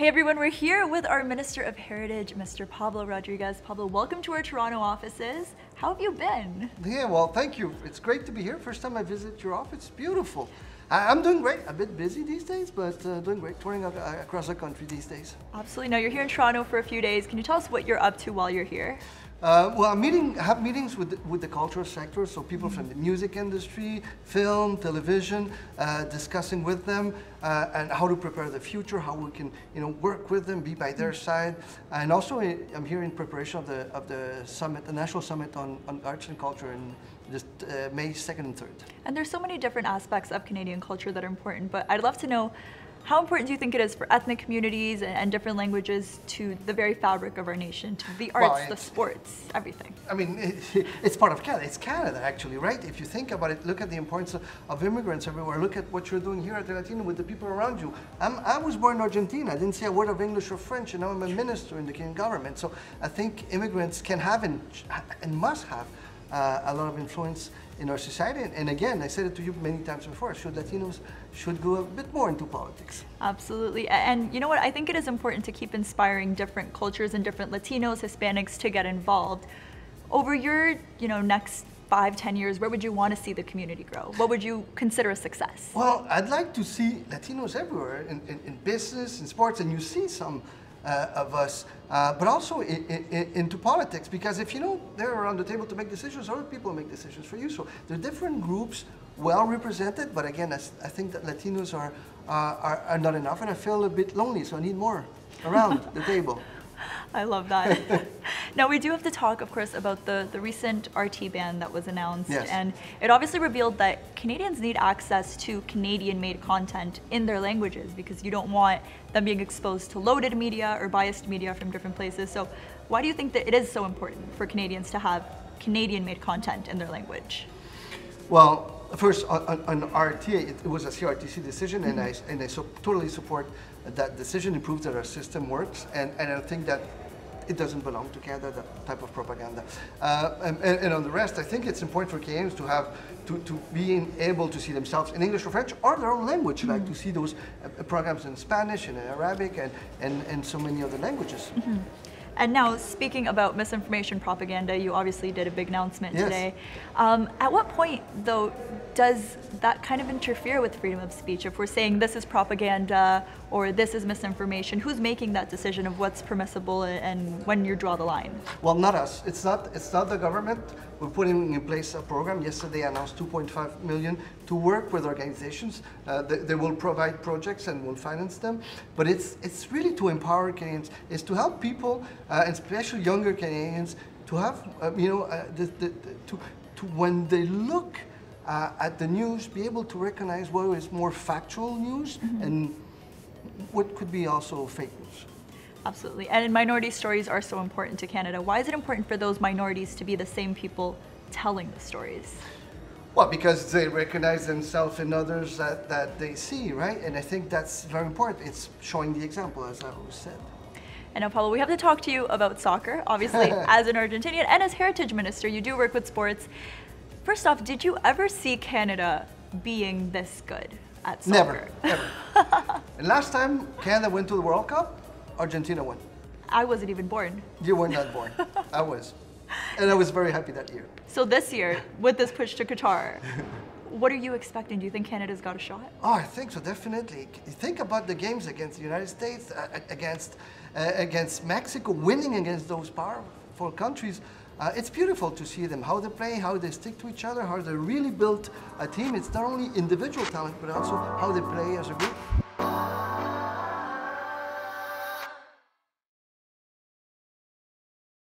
Hey everyone, we're here with our Minister of Heritage, Mr. Pablo Rodriguez. Pablo, welcome to our Toronto offices. How have you been? Yeah, well, thank you. It's great to be here. First time I visit your office. Beautiful. I, am doing great. A bit busy these days, but uh, doing great. Touring across the country these days. Absolutely. Now you're here in Toronto for a few days. Can you tell us what you're up to while you're here? Uh, well, I'm meeting, have meetings with the, with the cultural sector, so people mm -hmm. from the music industry, film, television, uh, discussing with them uh, and how to prepare the future, how we can you know work with them, be by their mm -hmm. side, and also I'm here in preparation of the of the summit, the national summit on, on arts and culture in just uh, May 2nd and 3rd. And there's so many different aspects of Canadian culture that are important, but I'd love to know how important do you think it is for ethnic communities and, different languages to the very fabric of our nation, to the arts, well, the sports, everything? I mean, it, it's part of Canada. It's Canada, actually, right? If you think about it, look at the importance of, of immigrants everywhere. Look at what you're doing here at Telelatino with the people around you. I'm, i was born in Argentina. I didn't say a word of English or French, and now I'm a minister in the Canadian government. So I think immigrants can have and, and must have uh, a lot of influence in our society. And, and, again, I said it to you many times before, should Latinos should go a bit more into politics. Absolutely. And you know what? I think it is important to keep inspiring different cultures and different Latinos, Hispanics to get involved. Over your, you know, next five, ten years, where would you want to see the community grow? What would you consider a success? Well, I'd like to see Latinos everywhere in, in, in business, in sports, and you see some of us, uh, but also in, in, into politics. Because if you know they're around the table to make decisions, other people make decisions for you. So there are different groups well represented, but again, I, I think that Latinos are, uh, are, are not enough, and I feel a bit lonely, so I need more around the table. I love that. now we do have to talk, of course, about the, the recent RT ban that was announced. Yes. And it obviously revealed that Canadians need access to Canadian-made content in their languages because you don't want them being exposed to loaded media or biased media from different places. So why do you think that it is so important for Canadians to have Canadian-made content in their language? Well, first on, on RT, it, it, was a CRTC decision, and mm-hmm. I and I so, totally support that decision. It proves that our system works, and, and I think that it doesn't belong to Canada, that type of propaganda. Uh, and, and, on the rest, I think it's important for Canadians to have, to, to being able to see themselves in English or French or their own language, mm -hmm. like to see those uh, programs in Spanish and in Arabic and, and, and so many other languages. Mm -hmm. And now, speaking about misinformation propaganda, you obviously did a big announcement yes. today. Um, at what point, though, does that kind of interfere with freedom of speech? If we're saying this is propaganda or this is misinformation, who's making that decision of what's permissible and when you draw the line? Well, not us. It's not. It's not the government. We're putting in place a program. Yesterday, announced 2.5 million to work with organizations. Uh, they, they, will provide projects and will finance them. But it's it's really to empower Canadians. It's to help people, uh, and especially younger Canadians, to have uh, you know uh, the, the, the, to to when they look uh, at the news, be able to recognize what is more factual news mm -hmm. and what could be also fake news. Absolutely. And minority stories are so important to Canada. Why is it important for those minorities to be the same people telling the stories? Well, because they recognize themselves in others that, that they see, right? And I think that's very important. It's showing the example, as I always said. And now, Pablo, we have to talk to you about soccer. Obviously, as an Argentinian and as Heritage Minister, you do work with sports. First off, did you ever see Canada being this good at soccer? Never, never. and last time Canada went to the World Cup, Argentina won. I wasn't even born. You were not born. I was. And I was very happy that year. So this year, with this push to Qatar, what are you expecting? Do you think Canada's got a shot? Oh, I think so, definitely. Think about the games against the United States, uh, against, uh, against Mexico, winning against those powerful countries. Uh, it's beautiful to see them, how they play, how they stick to each other, how they really built a team. It's not only individual talent, but also how they play as a group.